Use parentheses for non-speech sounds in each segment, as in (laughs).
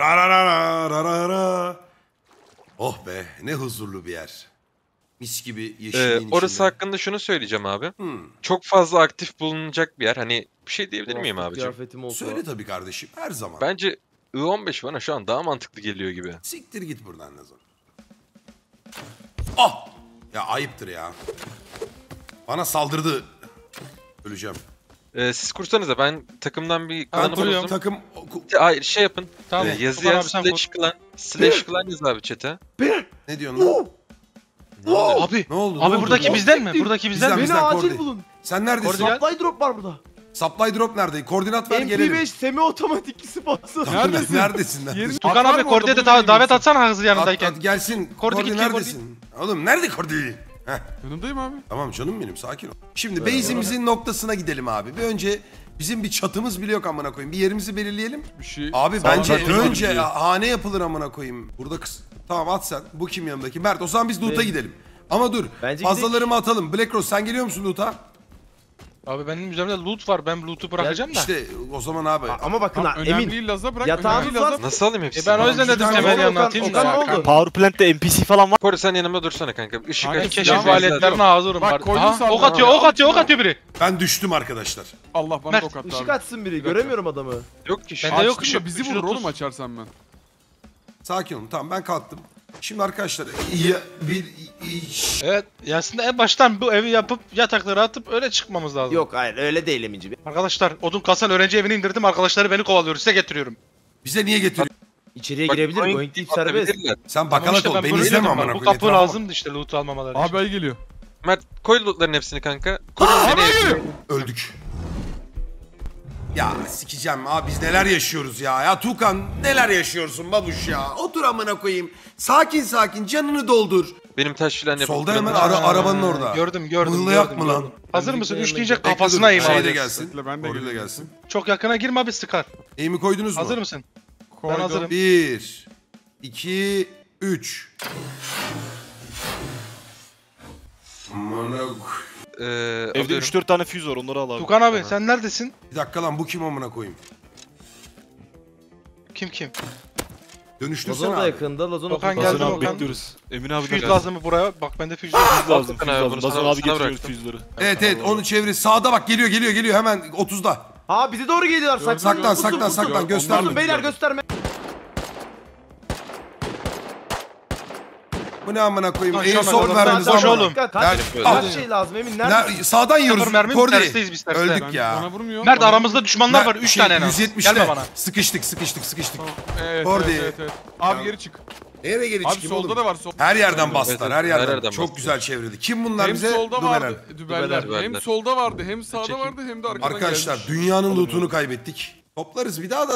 Ra ra ra ra ra ra ra. Oh be ne huzurlu bir yer. Mis gibi Ee, yeşilliğin orası içinde. hakkında şunu söyleyeceğim abi. Hmm. Çok fazla aktif bulunacak bir yer. Hani bir şey diyebilir miyim Tuhaflık abicim? Kıyafetim olsa. Söyle tabii kardeşim her zaman. Bence I-15 bana şu an daha mantıklı geliyor gibi. Siktir git buradan Nazan. Ah! Ya ayıptır ya. Bana saldırdı. Öleceğim. Ee, siz kursanıza ben takımdan bir klanı takım, buldum. takım Hayır şey yapın. Tamam. Ee, Tufan yazıya abi sen slash klan. Slash klan yaz abi chat'e. ne diyorsun lan? Ne oluyor? Abi. Ne oldu? Abi ne oldu? buradaki Ne bizden mi? oldu? Buradaki bizden Bizden, mi? Beni bizden, acil Kordi. bulun. Sen neredesin? Koordinat- Supply drop var burada. Supply drop nerede? Koordinat ver gelelim. MP5 semi otomatik spası. Neredesin? (laughs) Neredesin? Yerini- neredesin? Tukan abi mı orada? Kordi'ye de Bunu da- bilmiyorsun. davet atsana hızlı At, yanındayken. at gelsin. Kordi Kordi neredesin? Oğlum nerede Kordi? Heh. Yanındayım abi. Tamam canım benim sakin ol. Şimdi base'imizin noktasına gidelim abi. Bir önce bizim bir çatımız bile yok amına koyayım. Bir yerimizi belirleyelim. Bir şey. Abi Sağ bence ben önce bilmiyorum. hane yapılır amına koyayım. Burada kız. Tamam at sen. Bu kim yanındaki? Mert o zaman biz loot'a gidelim. Ama dur. Bence fazlalarımı atalım. Black Rose sen geliyor musun loot'a? Abi benim üzerimde loot var. Ben loot'u bırakacağım da. İşte o zaman abi. Ama bakın ha önemli emin. değil Laza bırak. Yatağımız önemli Laza. Nasıl alayım hepsini? E ben o yüzden dedim tane- yanına Okan- atayım Okan ne da. oldu? Power Plant'te NPC falan var. Kore sen yanıma dursana kanka. Işık Kanka, aç. keşif Silahı faaliyetlerine hazırım. Bak, var. koydun Aha, sandım ok atıyor, ya. ok atıyor, ok atıyor biri. Ben düştüm arkadaşlar. Allah bana Mert, ok attı Işık abi. açsın biri. Göremiyorum adamı. Yok ki şu. Bende yok da ışık. Bizi vurur oğlum tuz. açarsan ben. Sakin olun. Tamam ben kalktım. Şimdi arkadaşlar ya, bir iş. Evet, ya aslında en baştan bu evi yapıp yatakları atıp öyle çıkmamız lazım. Yok hayır öyle değil Eminci. Arkadaşlar odun kasan öğrenci evini indirdim. Arkadaşları beni kovalıyor. Size getiriyorum. Bize niye getiriyor? İçeriye Bak, girebilir. going Going deep serbest. Sen Tamam bakalak işte ol. ben Beni izleme amına Bu koyayım. kapı lazımdı işte loot almamaları için. Abi geliyor. Mert koy lootların hepsini kanka. Koy Abi beni. ay geliyor. Öldük. Ya sikeceğim abi biz neler yaşıyoruz ya. Ya Tukan neler yaşıyorsun babuş ya. Otur amına koyayım. Sakin sakin canını doldur. Benim taş filan yapıp. Solda hemen ara, arabanın orada. Gördüm gördüm. Mıhlayak gördüm, mı lan? gördüm. Hazır mısın? Ben Üç deyince kafasına eğim Şey de gelsin. Ben de geliyorum. gelsin. Çok yakına girme abi sıkar. Eğimi koydunuz mu? Hazır mısın? Koydum. hazırım. Bir, iki, üç. Amına koy- Ee, Evde alıyorum. 3-4 tane füze var onları al abi. Tukan abi sen neredesin? Bir dakika lan bu kim amına koyayım? Kim kim? Dönüştürsene Lazona da abi. yakında. Lazona Okan geldi abi Okan? bekliyoruz. Emin abi Füz de lazım mı buraya? Bak bende füz yok. Füz lazım, Hakan füz abi, lazım. bunu sana- abi sana getiriyor bıraktım. füzleri. Evet evet onun çeviri sağda bak geliyor geliyor geliyor hemen 30'da. Ha bize doğru geliyorlar. Saklan. Saklan saklan gösterme. Beyler gösterme. Bu ne amına koyayım? Son bak, vermeniz boş ama. oğlum. Kaç, kaç şey lazım Emin? Nerede? Ne- Sağdan yiyoruz. Kordi. Öldük ya. Bana vurmuyor. Mert Bana- aramızda düşmanlar var. Mer- 3 şey, tane en az. 170'te. Gelme bana. Sıkıştık sıkıştık sıkıştık. Evet, Kordi. evet, evet, evet. Abi geri çık. Eve geri Abi çıkayım solda oğlum. da var. Sol. Her yerden Evet, bastılar her her yerden. yerden Çok bastılar. güzel çevirdi. Kim bunlar Hem bize? solda Dübeler. vardı. Dübeller. Dübeler. Hem solda vardı. Hem sağda Çekin. vardı. Hem de arkadan Arkadaşlar gelmiş. dünyanın lootunu kaybettik. Toplarız bir daha da.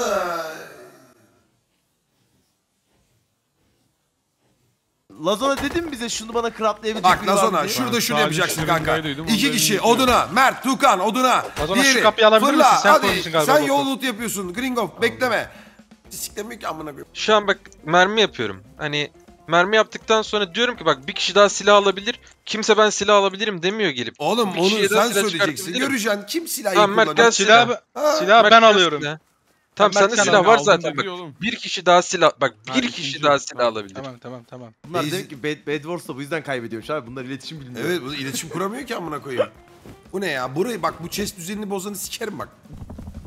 Lazona dedim bize şunu bana craftlayabilecek Bak Lazona şurada şunu yapacaksın kanka. İki kişi oduna. Mert, Tukan oduna. Lazona şu kapıyı alabilir fırla, misin? Sen hadi. koymuşsun galiba Sen yol loot yapıyorsun. Gringov bekleme. Siklemiyor ki amına koyayım. Şu an bak mermi yapıyorum. Hani mermi yaptıktan sonra diyorum ki bak bir kişi daha silah alabilir. Kimse ben silah alabilirim demiyor gelip. Oğlum onu sen silah söyleyeceksin. Göreceksin kim silahı Tamam, Mert, gel silah. Mert ben alıyorum. silah. Tamam sende sen silah var aldım zaten tabii bak. oğlum. Bir kişi daha silah bak Ha, bir ikinci. kişi daha silah alabilir. Tamam tamam tamam. Bunlar Basic- demek ki Bad, Bad Wars'la bu yüzden kaybediyormuş abi. Bunlar iletişim bilmiyor. Evet bu iletişim kuramıyor ki amına koyayım. Bu ne ya? Burayı bak bu chest düzenini bozanı sikerim bak.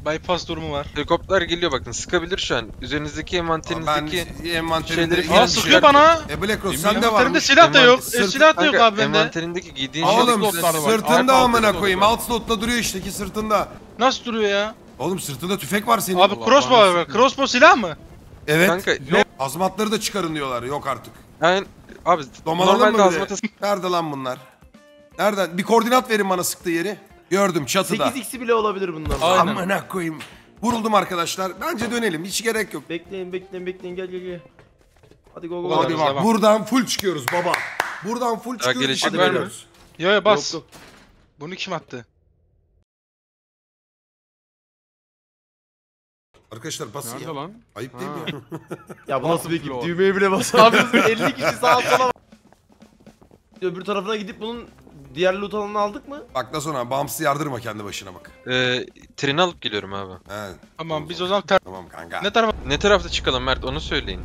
Bypass durumu var. Helikopter geliyor bakın sıkabilir şu an. Üzerinizdeki Ben envanterinizdeki envanterinde... şeyleri- Aa sıkıyor bana. E Black Rose sende var Envanterimde mı? silah da yok. E, Sırt- silah da yok Kanka, abi bende. envanterindeki giydiğin Oğlum şeyleri- slotlar var. sırtında Arka amına koyayım. slot Alt slotta duruyor işte ki sırtında. Nasıl duruyor ya? Oğlum sırtında tüfek var senin. Abi Allah crossbow var. Crossbow silah mı? evet. Kanka Yok. Azmatları da çıkarın diyorlar. Yok artık. yani abi Domalalım normalde mı azmata Nerede lan bunlar? Nereden? Bir koordinat verin bana sıktığı yeri. Gördüm çatıda. 8x'i bile olabilir bunlar. Aynen. Amına koyayım. Vuruldum arkadaşlar. Bence dönelim. Hiç gerek yok. Bekleyin bekleyin bekleyin gel gel gel. Hadi go go. Hadi bak devam. buradan full çıkıyoruz baba. Buradan full çıkıyoruz. gelişik hadi veriyoruz. Yo yo bas. Yok, yok. Bunu kim attı? Arkadaşlar basın Nerede ya. lan? Ayıp değil mi Ha. ya? (laughs) Ya bu nasıl bir ekip? Floor. Düğmeye bile basamıyorsun. 50 kişi sağa sola. Öbür tarafına gidip bunun diğer loot alanını aldık mı? Bak da sonra bağımsız yardırma kendi başına bak. Ee, tren alıp geliyorum abi. He, Tamam biz o zaman ter- tamam kanka. ne tarafa Ne tarafta çıkalım Mert onu söyleyin.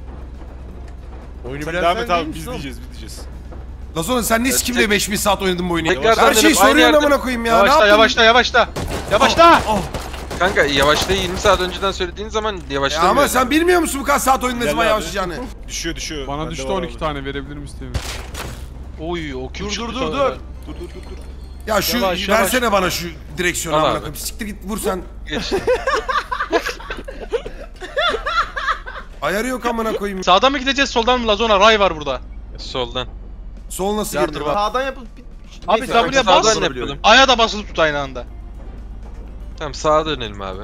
Oyunu Sen bilen devam sen et abi değil biz misin oğlum? diyeceğiz biz diyeceğiz. La sonra sen ne sikimle 5000 saat oynadın bu oyunu? Her şeyi aynı soruyorsun yerde- amına koyayım ya. ne yavaşla yaptın? yavaşla yavaşla. Yavaşla. Kanka yavaşla 20 saat önceden söylediğin zaman Ya yavaşlamıyor. ama sen bilmiyor musun bu kadar saat oyunu ne zaman abi. yavaşlayacağını? (laughs) Düşüyor düşüyor. Bana Bende düştü var 12 abi. tane verebilir misin Emir? Oy o kim Dur çıktı dur dur dur. Dur dur dur dur. Ya şu Yavaş, yavaş. versene bana şu direksiyonu Al amına abi. koyayım. Siktir git vur sen. Geç. (laughs) Ayarı yok amına koyayım. Sağdan mı gideceğiz soldan mı Lazona? Ray var burada. Soldan. Sol nasıl Yardır. Sağdan yapıp... Abi Neyse, W'ye bas. Sağdan yapalım. Aya da basılı tut aynı anda. Tamam sağa dönelim abi.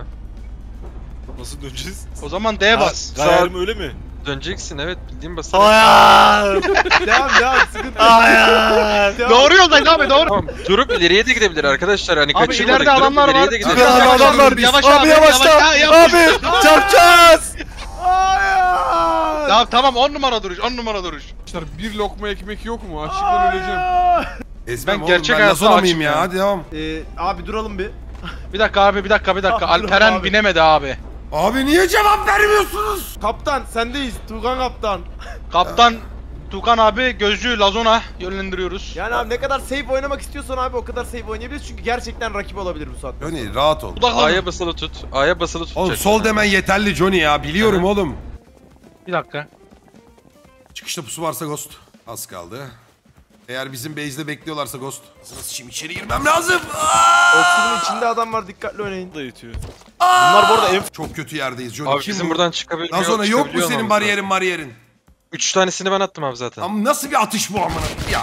Nasıl döneceğiz? O zaman D'ye bas. Ha, Gayerim öyle mi? Döneceksin evet bildiğin basarak. Hayır. (laughs) Devam devam sıkıntı yok. Hayır. Devam. Doğru yoldayız abi doğru. Tamam durup ileriye de gidebilir arkadaşlar hani Abi kaçırmadık. ileride durup adamlar ileriye var. de gidelim. Yavaş, yavaş, adamlar. biz. Yavaş abi abi, yavaşla. yavaş, yavaş. Abi çarpacağız. Hayır. Tamam tamam 10 numara duruş 10 numara duruş. Arkadaşlar bir lokma ekmek yok mu? Açlıktan öleceğim. Esmem Ben oğlum, gerçek ben hayatta Lazona mıyım açım ya? ya. Hadi devam. Ee, abi duralım bir. Bir dakika abi bir dakika bir dakika. Ah, Alperen abi. binemedi abi. Abi niye cevap vermiyorsunuz? Kaptan sendeyiz. Tugan kaptan. Kaptan Tukan abi gözcü Lazona yönlendiriyoruz. Yani abi ne kadar safe oynamak istiyorsan abi o kadar safe oynayabiliriz. Çünkü gerçekten rakip olabilir bu saatte. Johnny rahat ol. A'ya basılı tut. A'ya basılı tutacak. Oğlum sol demen yeterli Johnny ya. Biliyorum oğlum. Bir dakika. Çıkışta pusu varsa Ghost. Az kaldı. Eğer bizim base'de bekliyorlarsa Ghost. Nasıl şimdi içeri girmem lazım. Oksijenin içinde adam var dikkatli oynayın. da yetiyor. Bunlar bu arada en Çok kötü yerdeyiz Johnny. Abi Kim bizim bu? buradan çıkabilmiyor. Lazona yok mu çıkabiliyor senin bariyerin bariyerin? Üç tanesini ben attım abi zaten. Ama nasıl bir atış bu amına? Ya.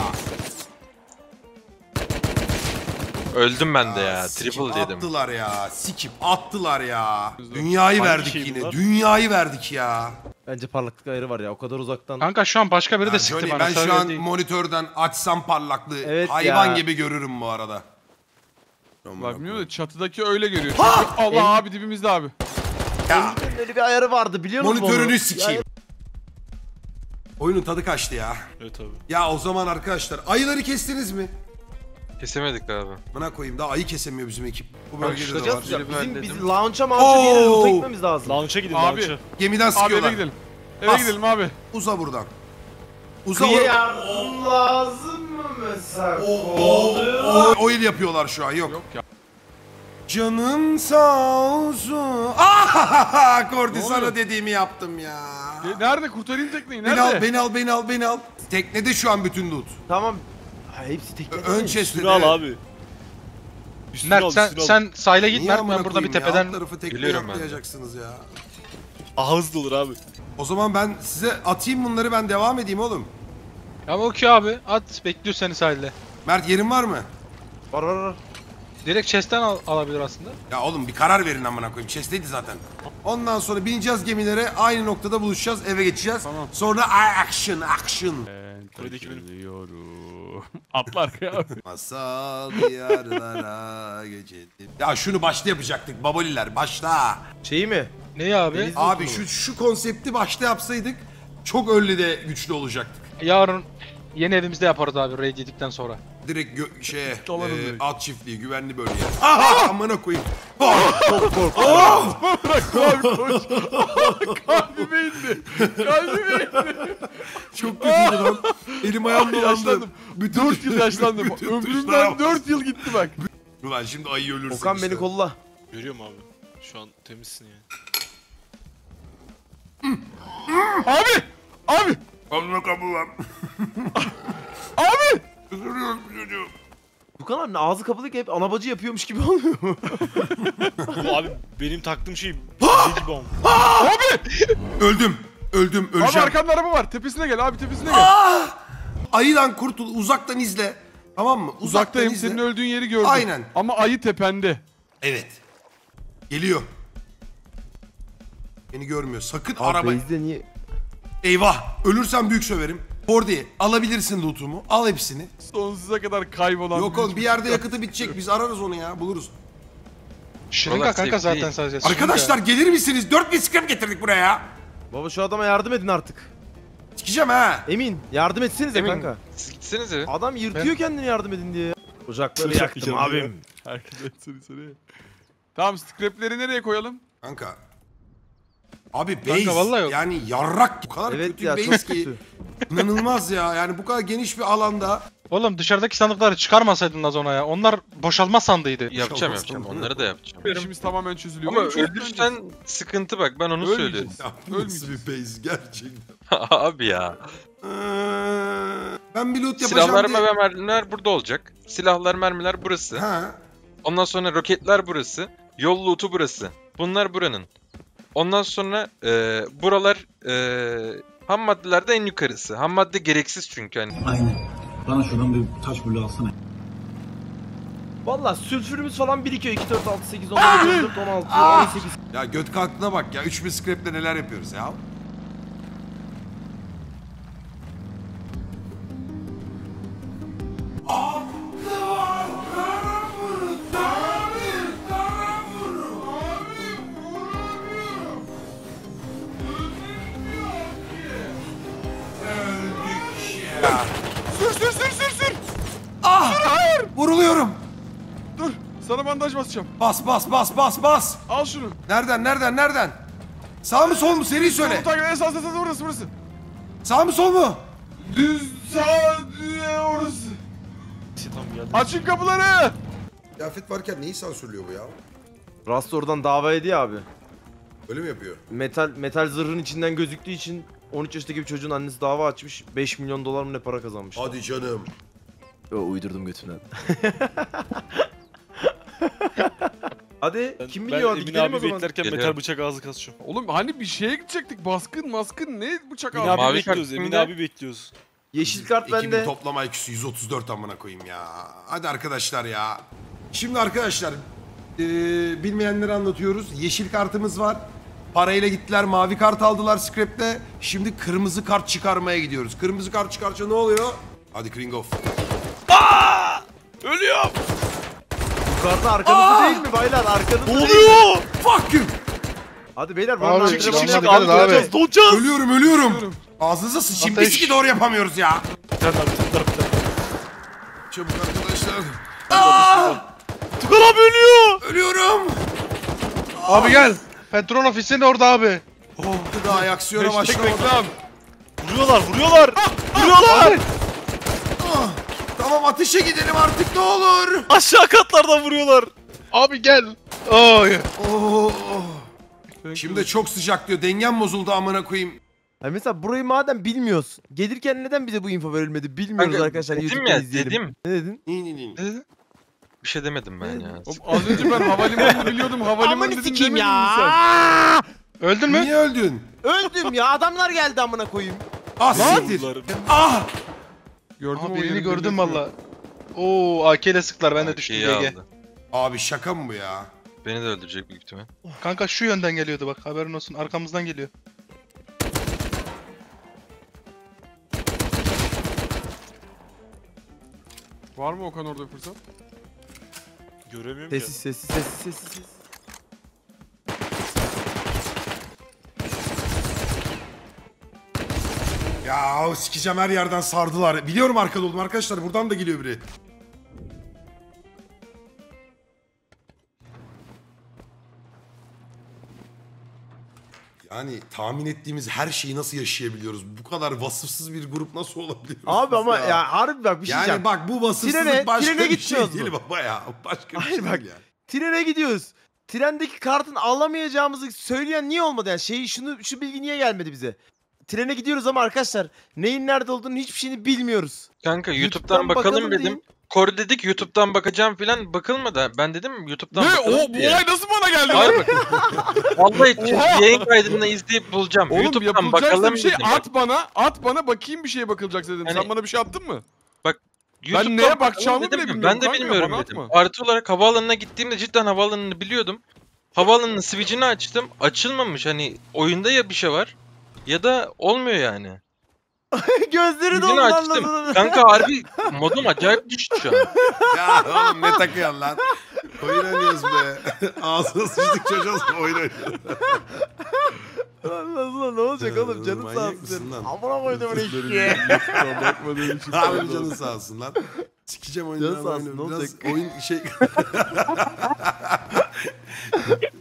Öldüm ben de ya. Sikip Triple dedim. Attılar ya. Sikip attılar ya. Dünyayı Hangi verdik yine. Dünyayı verdik ya. Bence parlaklık ayarı var ya o kadar uzaktan. Kanka şu an başka biri de sıktı Johnny, bana. ben şu söyle an değil. monitörden açsam parlaklığı Evet hayvan ya. gibi görürüm bu arada. Bak bilmiyorum da çatıdaki öyle görüyor. Çünkü Allah abi dibimizde abi. Ya öyle bir ayarı vardı biliyor musun? monitörünü sikeyim. Oyunun tadı kaçtı ya. Evet abi. Ya o zaman arkadaşlar ayıları kestiniz mi? Kesemedik abi. Buna koyayım daha ayı kesemiyor bizim ekip. Bu bölgede de var. Bizim bizim launch'a mağaça bir yere Oo. loot'a gitmemiz lazım. Launch'a gidin Abi. launch'a. Gemiden Abi eve sıkıyorlar. gidelim. Eve gidelim abi. Uza buradan. Uza yardım lazım mı mesela? o, oil yapıyorlar şu an yok. Yok ya. Canın sağ olsun. Ah! Kordi sana dediğimi yaptım ya. E, Nerede kurtarayım tekneyi? Beni Nerede? al, beni al, beni al, beni al. Teknede şu an bütün loot. Tamam. Ha, hepsi tek Ö- Ön chest'te Üstünü de. al abi. Üstünü Mert al, sen üstünü al. sen sahile git Niye Mert amına ben burada bir koyayım ya? tepeden tarafı Geliyorum ben de. atlayacaksınız ya. Aha hızlı olur abi. O zaman ben size atayım bunları ben devam edeyim oğlum. Ama okey abi at bekliyor seni sahilde. Mert yerin var mı? Var var var. Direkt chest'ten al- alabilir aslında. Ya oğlum bir karar verin amına koyayım. Chest'teydi zaten. Ondan sonra bineceğiz gemilere aynı noktada buluşacağız eve geçeceğiz. Tamam. Sonra action action. Ben Buradaki benim. (laughs) Atla arkaya. Masal diyarlara geçelim. Ya şunu başta yapacaktık baboliler başta. Şeyi mi? Ne abi? Deniz- Abi şu şu konsepti başta yapsaydık çok öyle de güçlü olacaktık. Yarın yeni evimizde yaparız abi raid yedikten sonra. Direkt gö- şeye e, direkt. at çiftliği güvenli bölge. Aha amına koyayım. Oh! Bırak abi koş. Kalbime indi. Kalbime indi. Çok kötüydü lan. Elim ayağım dolandı. Yaşlandım. Bütün 4 yıl yaşlandım. bütün tuşlara Ömrümden bas. 4 yıl gitti bak. Ulan şimdi ayı ölürsün Okan işte. beni kolla. Görüyorum abi. Şu an temizsin yani. Abi! Abi! Amına kapı var. Abi! Üzülüyorum çocuğum. Dukan abi ağzı kapalı ki hep anabacı yapıyormuş gibi oluyor. (laughs) Abi benim taktığım şey bilgi gibi ama. Öldüm. Öldüm. Abi Öleceğim. arkamda araba var. Tepesine gel abi tepesine gel. Ayıdan kurtul. Uzaktan izle. Tamam mı? Uzaktan Uzaktayım izle. senin öldüğün yeri gördüm. Aynen. Ama ayı tepende. Evet. Geliyor. Beni görmüyor. Sakın Abi araba... niye? Eyvah. Ölürsem büyük söverim. Fordi alabilirsin lootumu. Al hepsini. Sonsuza kadar kaybolan. Yok oğlum bir yerde yakıtı bitecek. Biz ararız onu ya. Buluruz. Şırınga Vallahi kanka zaten sadece. şırınga. Arkadaşlar gelir misiniz? 4000 scrap getirdik buraya. Baba şu adama yardım edin artık. Sikeceğim ha. Emin yardım etsenize Emin kanka. siz gitsenize. Adam yırtıyor kendini yardım edin diye. Ocakları yaktım abim. Herkes etsene seni. Tamam scrapleri nereye koyalım? Kanka. Abi Kanka base vallahi yok. yani yarrak bu kadar Evet kötü ya çok base ki kötü. İnanılmaz ya. Yani bu kadar geniş bir alanda Oğlum dışarıdaki sandıkları çıkarmasaydın Lazona ya. Onlar boşalma sandığıydı. Yapacağım yapacağım. Onları da yapacağım. İşimiz tamamen çözülüyor. Ama çok ölürsen sıkıntı bak ben onu söylüyorum. Ölmeyeceğiz. ya bu nasıl bir base gerçekten. (laughs) Abi ya. Ee, ben bir loot yapacağım Silahlar diye. ve mermiler burada olacak. Silahlar mermiler burası. Ha. Ondan sonra roketler burası. Yol loot'u burası. Bunlar buranın. Ondan sonra e, buralar e, ham maddelerde en yukarısı. Ham madde gereksiz çünkü hani. Aynen. Bana şuradan bir taş bulu alsana. Valla sülfürümüz falan birikiyor. 2, 4, 6, 8, 14, 14, 16, 18. Ya göt kalktığına bak ya. 3000 scrap'le neler yapıyoruz ya. Bas bas bas bas bas. Al şunu. Nereden nereden nereden? Sağ mı sol mu seri söyle. Tamam takip esas esas orası burası. Sağ mı sol mu? Düz sağ düz orası. Açın kapıları. Kıyafet varken neyi sansürlüyor bu ya? Rast oradan dava ediyor abi. Öyle mi yapıyor? Metal metal zırhın içinden gözüktüğü için 13 yaşındaki bir çocuğun annesi dava açmış. 5 milyon dolar mı ne para kazanmış. Hadi canım. Yo, uydurdum götünden. (laughs) (laughs) hadi Ben, kim ben biliyor hadi Emin gidelim abi o zaman. beklerken Geliyorum. metal bıçak ağzı kasacağım. Oğlum hani bir şeye gidecektik. Baskın maskın ne bıçak Emin abi Mavi bekliyoruz. Emin abi bekliyoruz. Yeşil kart Ekibin bende. toplam IQ'su 134 amına koyayım ya. Hadi arkadaşlar ya. Şimdi arkadaşlar eee, bilmeyenleri anlatıyoruz. Yeşil kartımız var. Parayla gittiler mavi kart aldılar scrap'te. Şimdi kırmızı kart çıkarmaya gidiyoruz. Kırmızı kart çıkarsa ne oluyor? Hadi Kringov. Ölüyorum. Bu kartı arkanızda değil mi baylar? Arkanızda değil mi? oluyor? Fuck you. Hadi beyler Abi, çık, çık, çık, yapalım. abi. Donacağız donacağız. Ölüyorum ölüyorum. Ağzınıza sıçayım. Ateş. siki doğru yapamıyoruz ya. Bir tane daha bir tane daha bir tane. Çabuk arkadaşlar. Tukan abi ölüyor. Ölüyorum. Abi gel. Petrol ofisinin orada abi. Oh, daha aksiyona Hashtag başlamadım. reklam. Vuruyorlar vuruyorlar. Vuruyorlar. Ah, Tamam ateşe gidelim artık ne olur. Aşağı katlardan vuruyorlar. Abi gel. Oy. Oh, oh. Şimdi de çok sıcak diyor. Dengem bozuldu amına koyayım. Ha mesela burayı madem bilmiyoruz. Gelirken neden bize bu info verilmedi bilmiyoruz Kanka, arkadaşlar. dedim ya izleyelim. dedim. Ne dedin? İyi iyi iyi. Bir şey demedim ben ya. Az önce ben havalimanını (laughs) biliyordum. Havalimanı Amanı dedim demedin mi ya. sen? Öldün mü? Niye öldün? Öldüm ya adamlar geldi amına koyayım. Ah siktir. Ah. Gördüm Aha, o birini gördüm valla. Oo AK ile sıktılar ben de düştüm İyi GG. aldı. Abi şaka mı bu ya? Beni de öldürecek büyük ihtimal. Kanka şu yönden geliyordu bak haberin olsun arkamızdan geliyor. Var mı Okan orada fırsat? Göremiyorum Sessiz sessiz sessiz sessiz. sessiz. Ya sikeceğim her yerden sardılar. Biliyorum arkada oldum arkadaşlar. Buradan da geliyor biri. Yani tahmin ettiğimiz her şeyi nasıl yaşayabiliyoruz? Bu kadar vasıfsız bir grup nasıl olabilir? Abi ama ya, harbi bak bir şey yani bak bu vasıfsızlık Trene- başka trene bir şey gitmiyoruz değil mu? baba ya. (laughs) Başka bir Hayır şey bak. değil ya. Trene gidiyoruz. Trendeki kartın alamayacağımızı söyleyen niye olmadı yani? Şey şunu şu bilgi niye gelmedi bize? Trene gidiyoruz ama arkadaşlar neyin nerede olduğunu hiçbir şeyini bilmiyoruz. Kanka YouTube'dan YouTube'dan bakalım, bakalım dedim. diyeyim. Kor dedik YouTube'dan bakacağım filan bakılmadı. Ben dedim YouTube'dan Ne? bakalım O bu olay nasıl bana geldi Hayır lan? bak. Vallahi yayın kaydını izleyip bulacağım. Oğlum YouTube'dan bakalım bir şey dedim. at bana. At bana bakayım bir şeye bakılacak dedim. Hani- Sen bana bir şey attın mı? YouTube'dan neye bakalım bakacağımı dedim bile bilmiyorum Ben de bilmiyorum bana dedim. Artı olarak havaalanına gittiğimde cidden havaalanını biliyordum. Havaalanının switch'ini açtım. Açılmamış hani oyunda ya bir şey var ya da olmuyor yani. (laughs) Gözleri doldu lan açtım. nasıl? Kanka harbi modum acayip düştü şu an. (laughs) Ya oğlum ne takıyorsun lan? Oyun oynuyoruz be. (laughs) Ağzına sıçtık çocuğa oyun oynuyoruz. Lan nasıl lan ne olacak Ya, oğlum canım manyak sağ mısın olsun. lan? Amına koydum bunu Kusura bakmadığım için. Abi canın sağ olsun lan. Sikeceğim Canı oyunu. sağ olsun, oyunu. ne Biraz olacak? oyun şey...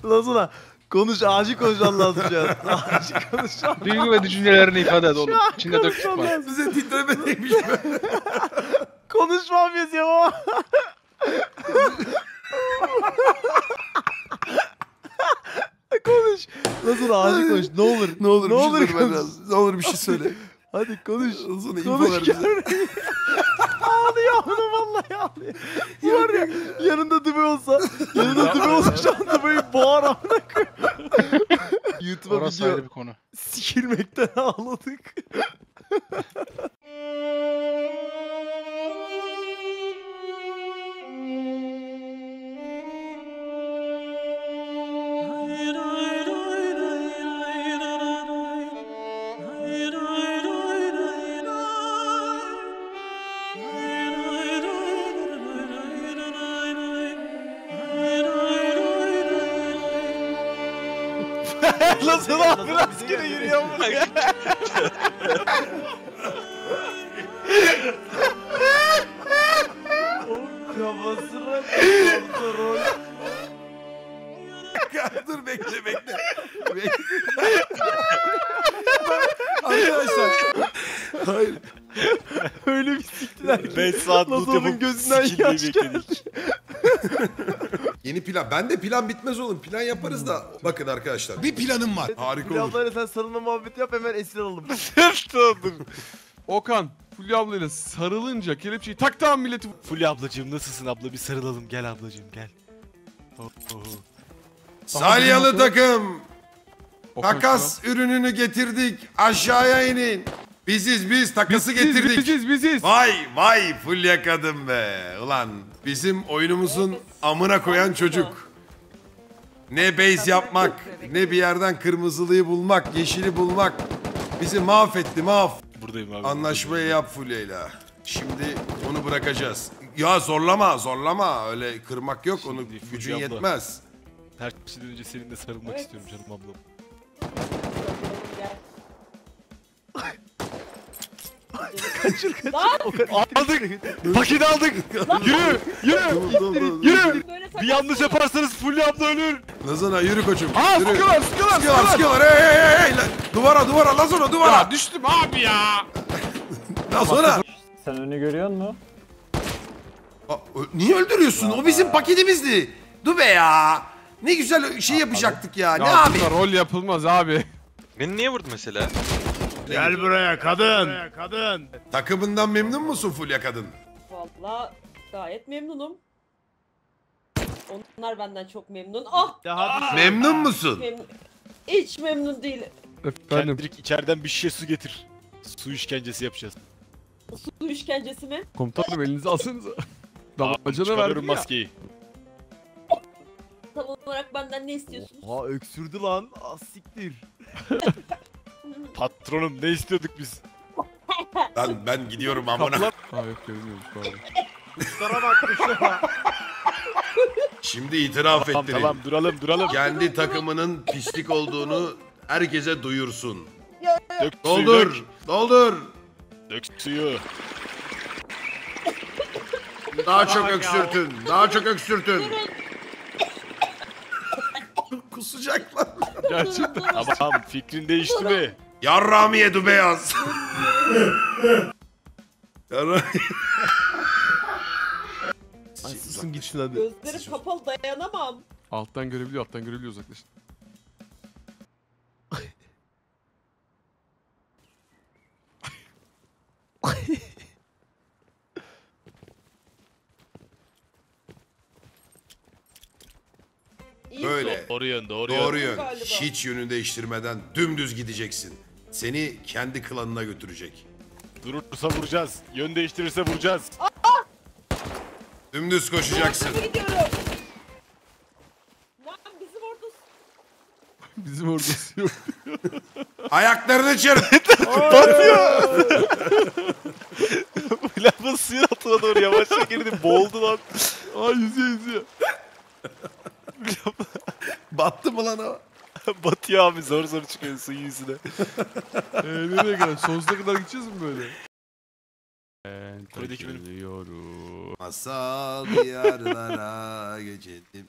Lazuna konuş acil konuşman lazım şu an. (laughs) Acil konuşman Duygu ve düşüncelerini ifade et oğlum. İçinde dök tutma. Bize titreme değmiş be. (laughs) Konuşmam yazıyor ama. (laughs) konuş. Lazuna acil konuş ne olur. Ne olur Ne bir olur şey söyle konuş. biraz. Ne olur bir şey söyle. Hadi konuş. Ver Konuş. Ağlıyor onu vallahi ağlıyor. (laughs) Var ya yanında dübe olsa yanında dübe olsa şu anda böyle boğar amına. YouTube'a Orası video ayrı bir konu. sikilmekten ağladık. (laughs) Nasıl abi rastgele yürüyor mu? Kafasına kontrol. Dur bekle bekle. bekle. Arkadaşlar. Hayır. Öyle bir siktiler ki. 5 saat loot yapıp gözünden yaş bekledik. Yeni plan. Ben de plan bitmez oğlum. Plan yaparız da. Bakın arkadaşlar. Bir planım var. Harika Fulya olur. ablayla sen sarılma muhabbeti yap hemen esir alalım. (laughs) Okan Fulya ablayla sarılınca kelepçeyi tak tamam milleti. Fulya ablacığım nasılsın abla bir sarılalım gel ablacığım gel. Oh, oh. Salyalı takım. Okan Takas ürününü getirdik. Aşağıya inin. Biziz biz takası Biziz, getirdik. biziz biziz. Vay vay Fulya kadın be. Ulan bizim oyunumuzun amına koyan çocuk. Ne base yapmak, ne bir yerden kırmızılıyı bulmak, yeşili bulmak. Bizi mahvetti mahv. Buradayım abi. Anlaşmayı yap Fulya'yla. Şimdi onu bırakacağız. Ya zorlama, zorlama. Öyle kırmak yok. Onu Şimdi gücün Fulya abla. yetmez. Her şeyden önce seninle sarılmak istiyorum canım ablam. Aldık. Paket aldık. Yürü. Yürü. Yürü. Bir yanlış yaparsanız Fulya abla ölür. Lazana yürü koçum. Aa yürü. sıkıyorlar sıkıyorlar Sıkıyorlar. Hey hey hey Duvara, duvara. Lazona, duvara. Ya düştüm abi ya. (laughs) Lazona. Sen önü görüyor musun? Aa, Niye öldürüyorsun? O bizim paketimizdi. Dur be ya. Ne güzel şey yapacaktık ya. Ne Ya abi? burada rol yapılmaz abi. Beni niye vurdu mesela? Gel buraya kadın. Kadın. Takımından memnun musun Fulya kadın? Valla gayet memnunum. Onlar benden çok memnun. Ah Ya hadi. Memnun musun? memnun. Hiç memnun değilim. Efendim. Kendrik içeriden bir şişe su getir. Su işkencesi yapacağız. Su işkencesi mi? Komutanım elinizi alsanıza. Damacana verdim ya. maskeyi. Tam olarak benden ne istiyorsunuz? Ha öksürdü lan. Ah siktir. (laughs) Patronum ne istiyorduk biz? (laughs) Ben ben gidiyorum amına. Kapılar. Aa yok pardon. Kuşlara bak kuşlara. Şimdi itiraf Tamam ettirin. tamam duralım duralım. Kendi takımının pislik olduğunu herkese duyursun. Dök suyu Doldur. dök. Doldur. Dök suyu. Daha çok öksürtün. Daha çok öksürtün. Kusacak lan. (laughs) Gerçekten. Tamam fikrin değişti mi? Yarrağımı yedu beyaz. (laughs) Yarra... Ay susun gitsin hadi. Gözlerim kapalı dayanamam. Alttan görebiliyor alttan görebiliyor uzaklaşın. İyi Böyle. Doğru yön doğru, Doğru yön. yön. Galiba. Hiç yönünü değiştirmeden dümdüz gideceksin. Seni kendi klanına götürecek. Durursa vuracağız. Yön değiştirirse vuracağız. Dümdüz koşacaksın. Doğru gidiyorum. Lan bizim orada (laughs) Bizim orada yok. Ayaklarını çırp. (laughs) (laughs) Lafın suyun altına doğru yavaşça girdi. Boğuldu lan. Aa yüzüyor yüzüyor. (laughs) Battı mı lan o? (laughs) Batıyor abi zor zor çıkıyor suyun yüzüne. (laughs) Ee, nereye kadar? Sonsuza kadar gideceğiz mi böyle? Ben Kuledeki benim. Masal diyarlara geçelim.